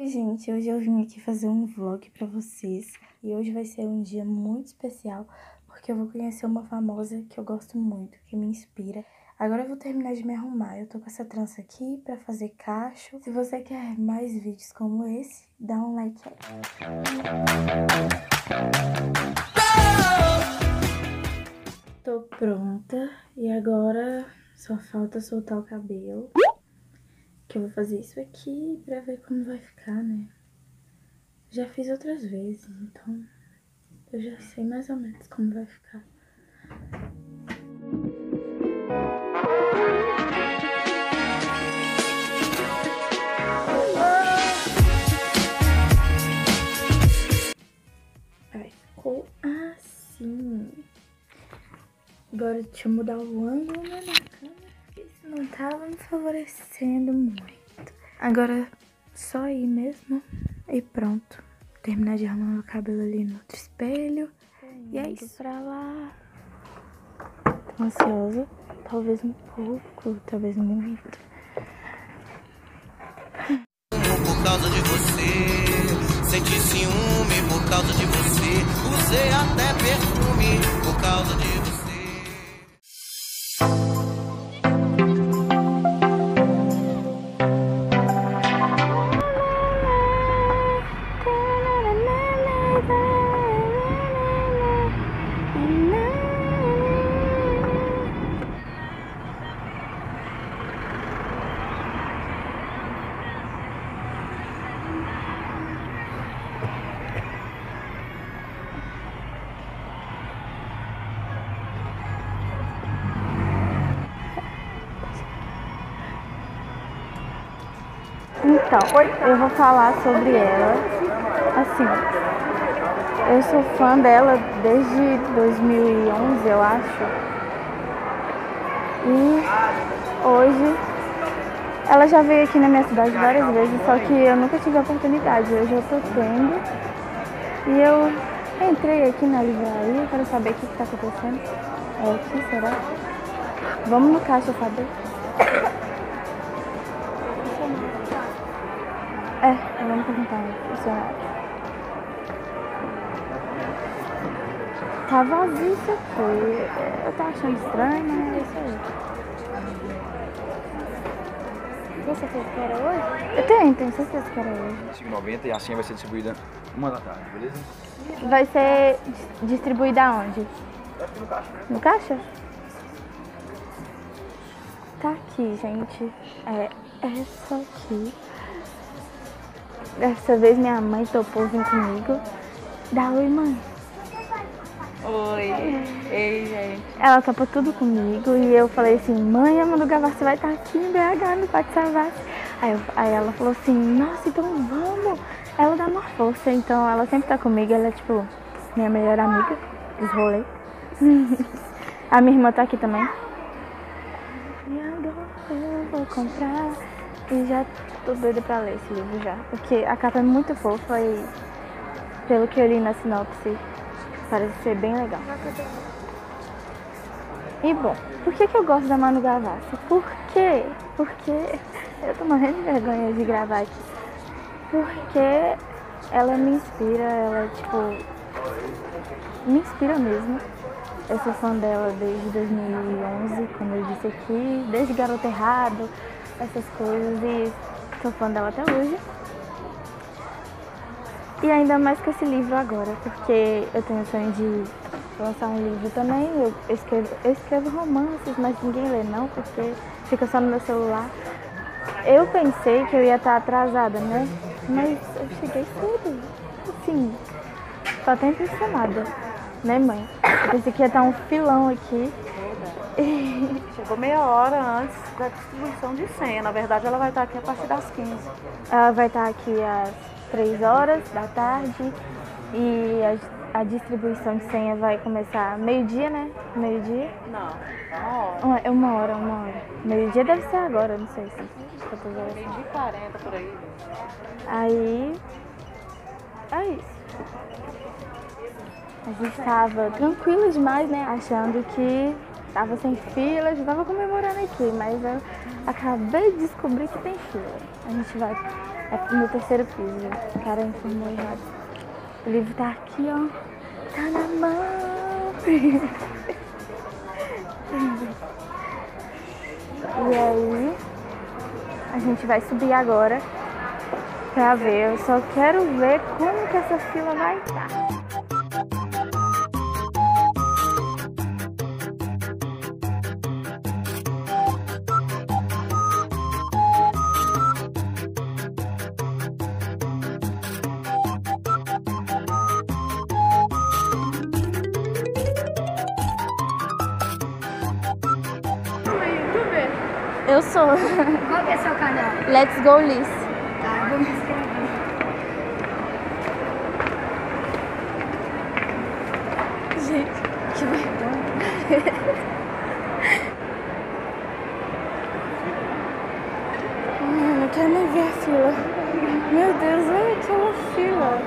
Oi, gente, hoje eu vim aqui fazer um vlog pra vocês e hoje vai ser um dia muito especial porque eu vou conhecer uma famosa que eu gosto muito, que me inspira. Agora eu vou terminar de me arrumar, eu tô com essa trança aqui pra fazer cacho. Se você quer mais vídeos como esse, dá um like aí. Tô pronta e agora só falta soltar o cabelo que eu vou fazer isso aqui pra ver como vai ficar, né? Já fiz outras vezes, então eu já sei mais ou menos como vai ficar. Aí ficou assim. Agora deixa eu mudar o ângulo né, não tava me favorecendo muito. Agora, só ir mesmo e pronto. Terminar de arrumar meu cabelo ali no outro espelho. E é isso. pra lá. Tô ansiosa. Talvez um pouco, talvez muito. Por causa de você, senti ciúme por causa de você. Usei até perfume por causa de você. Então, eu vou falar sobre ela. Assim, eu sou fã dela desde 2011, eu acho. E hoje ela já veio aqui na minha cidade várias vezes, só que eu nunca tive a oportunidade. Hoje eu tô tendo. E eu entrei aqui na livraria para saber o que está acontecendo. É aqui, será? Vamos no caixa saber. É, vamos perguntar ao funcionário. Tá vazio isso aqui. Eu tô achando estranho, mas é isso aí. Tem certeza que era hoje? Eu tenho, tenho certeza que era hoje. 5,90 e assim vai ser distribuída uma da tarde, beleza? Vai ser distribuída aonde? No caixa. No caixa? Tá aqui, gente. É essa aqui. Dessa vez minha mãe topou vir comigo. Dá oi, mãe. Oi. Ei, gente. Ela topou tudo comigo e eu falei assim, mãe, a Manu Gavassi vai estar aqui em BH, no Pátio Savassi. Aí, aí ela falou assim, nossa, então vamos. Ela dá uma força, então ela sempre tá comigo, ela é tipo minha melhor amiga, os rolês. a minha irmã tá aqui também. E agora eu vou comprar e já tô doida pra ler esse livro já. Porque a capa é muito fofa e pelo que eu li na sinopse, parece ser bem legal. E bom, por que, que eu gosto da Manu Gavassi? Por quê? Porque eu tô morrendo de vergonha de gravar aqui. Porque ela me inspira, ela tipo. Me inspira mesmo. Eu sou fã dela desde 2011, como eu disse aqui, desde Garoto Errado, essas coisas e sou fã dela até hoje. E ainda mais com esse livro agora, porque eu tenho o sonho de lançar um livro também. Eu escrevo, eu escrevo romances, mas ninguém lê não, porque fica só no meu celular. Eu pensei que eu ia estar atrasada, né? Mas eu cheguei tudo. Assim, tô até impressionada, né mãe? Eu pensei que ia estar um filão aqui. Chegou meia hora antes da distribuição de senha. Na verdade, ela vai estar aqui a partir das 15. Ela vai estar aqui às 3 horas da tarde e a, a distribuição de senha vai começar meio-dia, né? Meio-dia? Não, uma hora. É uma hora, uma hora. Meio-dia deve ser agora, não sei se quantas horas. Meio de 40 por aí. Aí. É isso. A gente tava tranquilo demais, né? Achando que tava sem fila, já tava comemorando aqui, mas eu acabei de descobrir que tem fila. A gente vai É no terceiro piso? O cara informou errado. O livro tá aqui, ó. Tá na mão. e aí, a gente vai subir agora pra ver. Eu só quero ver como que essa fila vai estar. Eu sou. Qual que é seu canal? Let's go Liz. Tá, vou me inscrever. Gente, que vergonha. Não quero nem ver a fila. Meu Deus, olha aquela fila.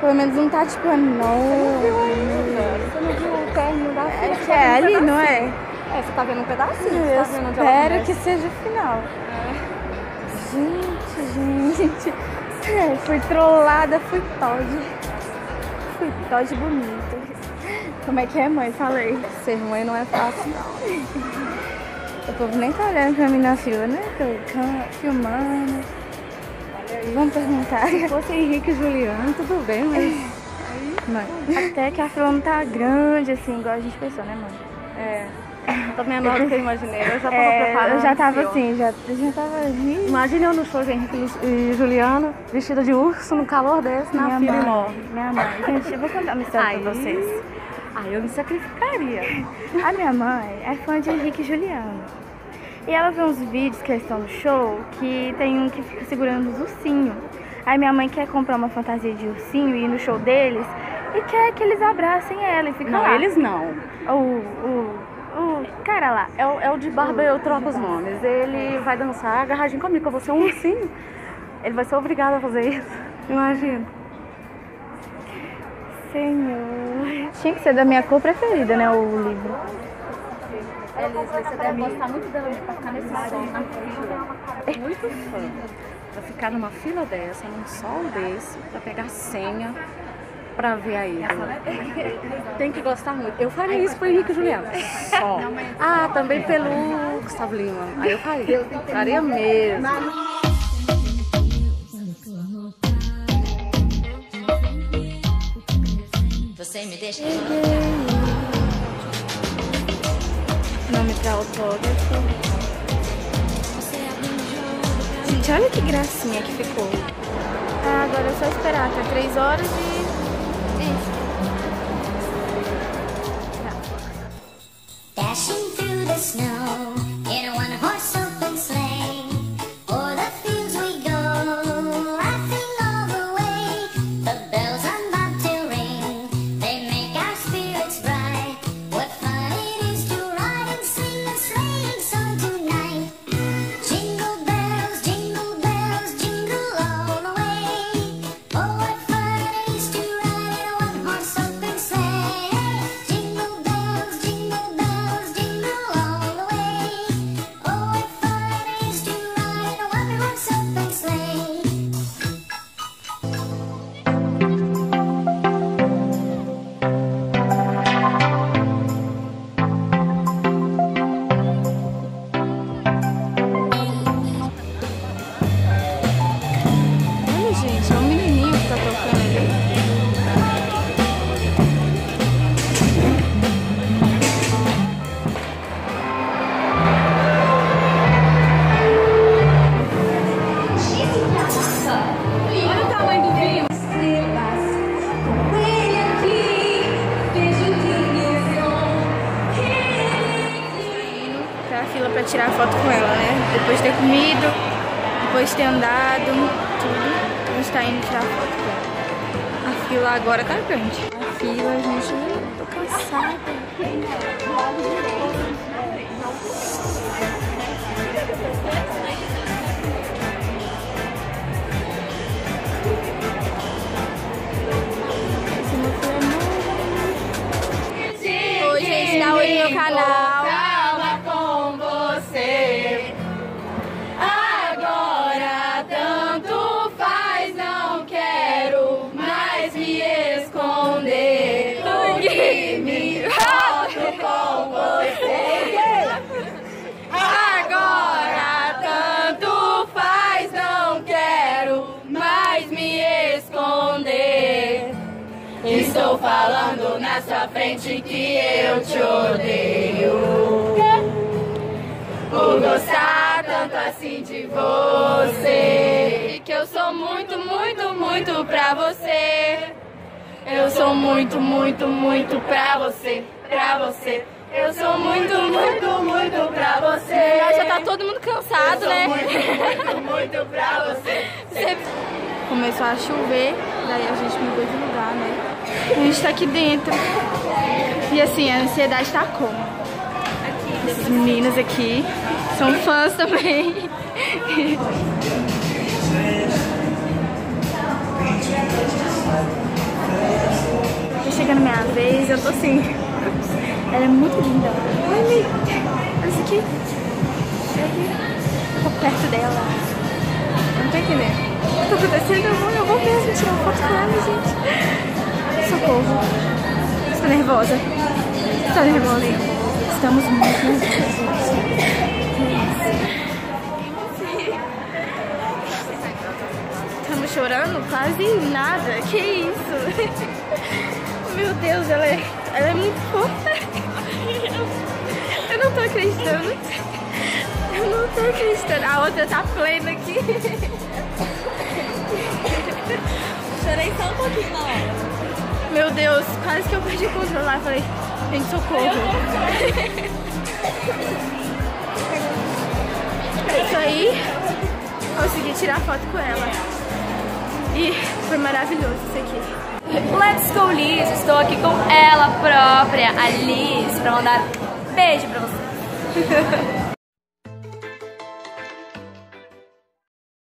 Pelo menos não tá tipo enorme. Você não viu o término da fila? É que é ali, não é? É, você tá vendo um pedacinho. Eu você tá vendo onde espero que seja o final. Gente, gente. É, fui trollada, fui Todd. Fui Todd bonito. Como é que é, mãe? Falei. Ser mãe não é fácil, não. O povo nem tá olhando pra mim na fila, né? Tô filmando. Vamos perguntar. Se fosse Henrique e Juliano, tudo bem, mas... Mãe, até que a fila não tá grande, assim, igual a gente pensou, né, mãe? É, tá menor do que eu imaginei. Eu já tava É, preparando. eu já tava assim, já, já tava rindo. Imagine eu no show de Henrique e Juliano, vestida de urso, no calor desse, na Minha fila enorme. minha mãe. Gente, eu vou contar uma história pra vocês. Aí eu me sacrificaria. A minha mãe é fã de Henrique e Juliano. E ela vê uns vídeos que eles estão no show que tem um que fica segurando os ursinhos. Aí minha mãe quer comprar uma fantasia de ursinho e ir no show deles e quer que eles abracem ela e fica Não, lá. eles não. O, o, o cara lá. É o, é o de barba, eu troco os nomes. Ele vai dançar agarradinho comigo, eu vou ser um ursinho. Ele vai ser obrigado a fazer isso. Imagina. Senhor. Tinha que ser da minha cor preferida, né? O livro. Elis, você deve gostar muito dela pra ficar nesse sol na fila. É muito fã. Pra ficar numa fila dessa, num sol desse, pra pegar senha pra ver a ídola. Tem que gostar muito. Eu faria isso pro Henrique Juliano. Só. Ah, também pelo Gustavo Lima. Aí eu faria. Faria mesmo. Você me deixa. Nome pra autógrafo. Gente, olha que gracinha que ficou. Ah, agora é só esperar, tá 3 horas e. agora tá grande. A fila, gente, tô cansada. É. Oi, gente, dá oi no meu canal. Falando na sua frente que eu te odeio. Por gostar tanto assim de você. E que eu sou muito, muito, muito pra você. Eu sou muito, muito, muito pra você, pra você. Eu sou muito, muito, muito pra você. Já tá todo mundo cansado, né? Muito, muito pra você. Você- Começou a chover, daí a gente mudou de lugar, né? A gente tá aqui dentro. E assim, a ansiedade tá como? Esses meninos aqui são fãs também. Tá chegando minha vez, eu tô assim. Ela é muito linda. Olha, olha isso aqui. Tô perto dela. Tô entendendo. O que tá acontecendo? Eu vou, eu vou mesmo tirar foto com ela, gente. Socorro. Estou nervosa. Estou nervosa. Estamos muito nervosos. Estamos chorando? Quase nada. Que isso? Meu Deus, ela é, ela é muito fofa. Eu não tô acreditando. Eu não tô acreditando. A outra tá plena aqui. Chorei só um pouquinho na hora. Meu Deus, quase que eu perdi o controle lá. Falei, gente, socorro. É isso aí. Consegui tirar foto com ela. E foi maravilhoso isso aqui. Let's go, Liz. Estou aqui com ela própria, a Liz, pra mandar beijo pra você.